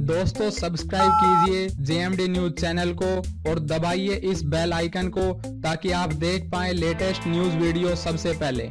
दोस्तों सब्सक्राइब कीजिए JMD news channel को और दबाइए इस बेल आइकन को ताकि आप देख पाएँ लेटेस्ट न्यूज़ वीडियो सबसे पहले।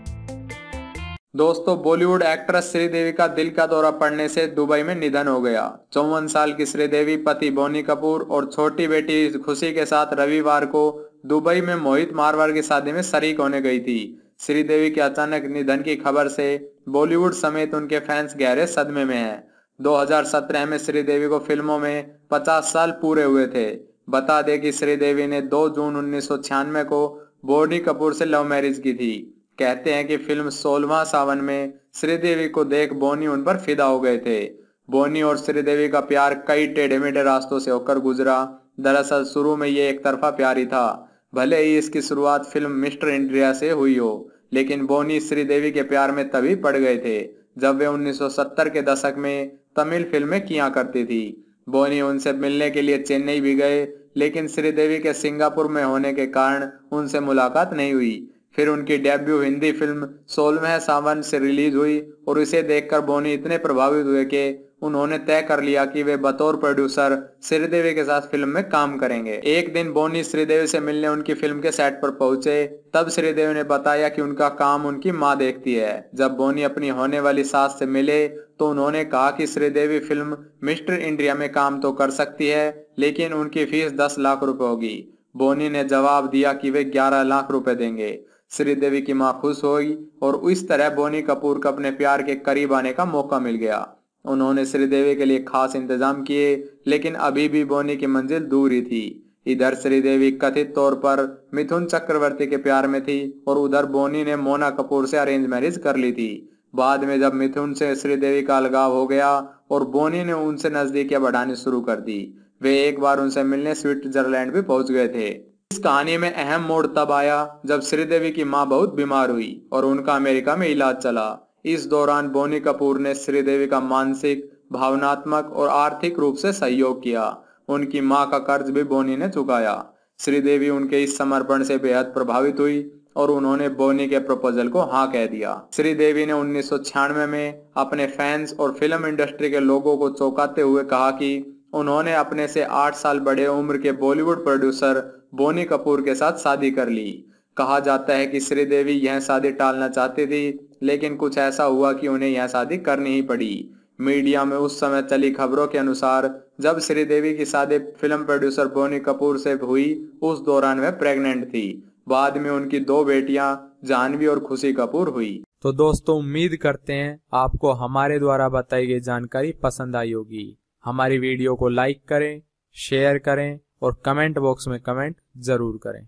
दोस्तों बॉलीवुड एक्ट्रेस श्रीदेवी का दिल का दौरा पड़ने से दुबई में निधन हो गया। चौवन साल की श्रीदेवी पति बोनी कपूर और छोटी बेटी खुशी के साथ रविवार को दुबई में मोहित मारवाड़ की शादी में शरीक होने गई थी। श्रीदेवी के अचानक निधन की खबर से बॉलीवुड समेत उनके फैंस गहरे सदमे में हैं। 2017 में श्रीदेवी को फ़िल्मों में 50 साल पूरे हुए थे। बता दें कि श्रीदेवी ने 2 जून उन्नीस को बोनी कपूर से लव मैरिज की थी। कहते हैं कि फ़िल्म सोलवा सावन में श्रीदेवी को देख बोनी उन पर फिदा हो गए थे। बोनी और श्रीदेवी का प्यार कई टेढ़े मेढ़े रास्तों से होकर गुजरा। दरअसल शुरू में ये एक तरफा प्यार ही था। भले ही इसकी शुरुआत फ़िल्म मिस्टर इंडिया से हुई हो, लेकिन बोनी श्रीदेवी के प्यार में तभी पड़ गए थे। जब वे 1970 के दशक में तमिल फ़िल्में किया करती थी। बोनी उनसे मिलने के लिए चेन्नई भी गए, लेकिन श्रीदेवी के सिंगापुर में होने के कारण उनसे मुलाकात नहीं हुई। फिर उनकी डेब्यू हिंदी फ़िल्म सोलमह सावन से रिलीज़ हुई और इसे देखकर बोनी इतने प्रभावित हुए कि उन्होंने तय कर लिया कि वे बतौर प्रोड्यूसर श्रीदेवी के साथ फ़िल्म में काम करेंगे। एक दिन बोनी श्रीदेवी से मिलने उनकी फ़िल्म के सेट पर पहुँचे, तब श्रीदेवी ने बताया कि उनका काम उनकी माँ देखती है। जब बोनी अपनी होने वाली सास से मिले तो उन्होंने कहा कि श्रीदेवी फ़िल्म मिस्टर इंडिया में काम तो कर सकती है, लेकिन उनकी फ़ीस दस लाख रुपए होगी। बोनी ने जवाब दिया कि वे ग्यारह लाख रुपए देंगे। श्रीदेवी की माँ खुश हुई और इस तरह बोनी कपूर को अपने प्यार के करीब आने का मौका मिल गया। उन्होंने श्रीदेवी के लिए खास इंतज़ाम किए, लेकिन अभी भी बोनी की मंजिल दूर ही थी। इधर श्रीदेवी कथित तौर पर मिथुन चक्रवर्ती के प्यार में थी और उधर बोनी ने मोना कपूर से अरेंज मैरिज कर ली थी। बाद में जब मिथुन से श्रीदेवी का अलगाव हो गया और बोनी ने उनसे नजदीकियाँ बढ़ानी शुरू कर दी, वे एक बार उनसे मिलने स्विट्जरलैंड भी पहुँच गए थे। इस कहानी में अहम मोड़ तब आया जब श्रीदेवी की माँ बहुत बीमार हुई और उनका अमेरिका में इलाज चला। इस दौरान बोनी कपूर ने श्रीदेवी का मानसिक, भावनात्मक और आर्थिक रूप से सहयोग किया। उनकी माँ का कर्ज भी बोनी ने चुकाया। श्रीदेवी उनके इस समर्पण से बेहद प्रभावित हुई और उन्होंने बोनी के प्रपोजल को हाँ कह दिया। श्रीदेवी ने उन्नीस सौ छियानवे में अपने फैंस और फ़िल्म इंडस्ट्री के लोगों को चौंकाते हुए कहा कि उन्होंने अपने से आठ साल बड़े उम्र के बॉलीवुड प्रोड्यूसर बोनी कपूर के साथ शादी कर ली। कहा जाता है कि श्रीदेवी यह शादी टालना चाहती थी, लेकिन कुछ ऐसा हुआ कि उन्हें यह शादी करनी ही पड़ी। मीडिया में उस समय चली खबरों के अनुसार, जब श्रीदेवी की शादी फ़िल्म प्रोड्यूसर बोनी कपूर से हुई, उस दौरान वह प्रेग्नेंट थी। बाद में उनकी दो बेटियाँ, जानवी और खुशी कपूर हुई। तो दोस्तों, उम्मीद करते हैं आपको हमारे द्वारा बताई गई जानकारी पसंद आई होगी। हमारी वीडियो को लाइक करें, शेयर करें और कमेंट बॉक्स में कमेंट ज़रूर करें।